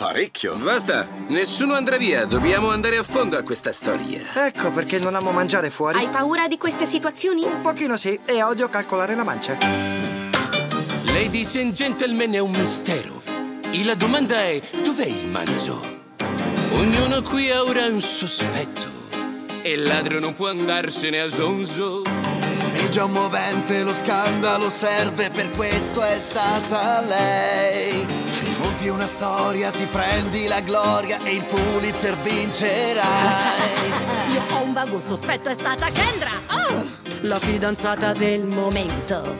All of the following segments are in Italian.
Parecchio. Basta, nessuno andrà via. Dobbiamo andare a fondo a questa storia. Ecco perché non amo mangiare fuori. Hai paura di queste situazioni? Un pochino sì, e odio calcolare la mancia. Ladies and gentlemen, è un mistero. E la domanda è, dov'è il manzo? Ognuno qui ha ora un sospetto. E il ladro non può andarsene a zonzo. È già movente lo scandalo serve, per questo è stata lei. Monti una storia, ti prendi la gloria e il Pulitzer vincerai. Io ho un vago sospetto, è stata Kendra! Oh! La fidanzata del momento.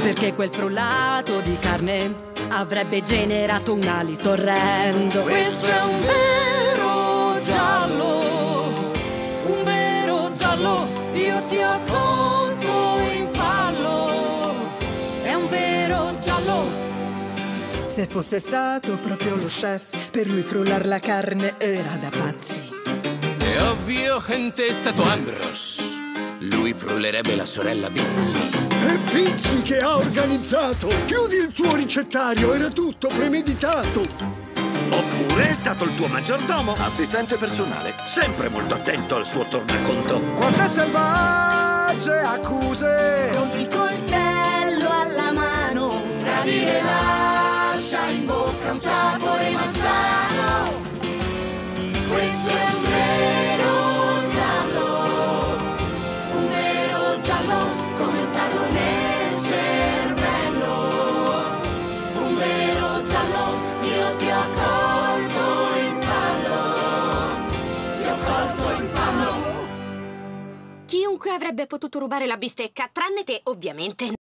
Perché quel frullato di carne avrebbe generato un alito orrendo. Questo è un vero giallo, un vero giallo, io ti ho Se fosse stato proprio lo chef, per lui frullar la carne era da pazzi. È ovvio, gente, è stato Ambrose. Lui frullerebbe la sorella Bizzi. È Pizzi che ha organizzato! Chiudi il tuo ricettario, era tutto premeditato! Oppure è stato il tuo maggiordomo, assistente personale, sempre molto attento al suo tornaconto. Quante selvagge accuse! Con il coltello alla mano, tradire bocca un sapore malsano. Questo è un vero giallo, un vero giallo come un tallo nel cervello. Un vero giallo, io ti ho colto in fallo, ti ho colto in fallo. Chiunque avrebbe potuto rubare la bistecca, tranne te, ovviamente.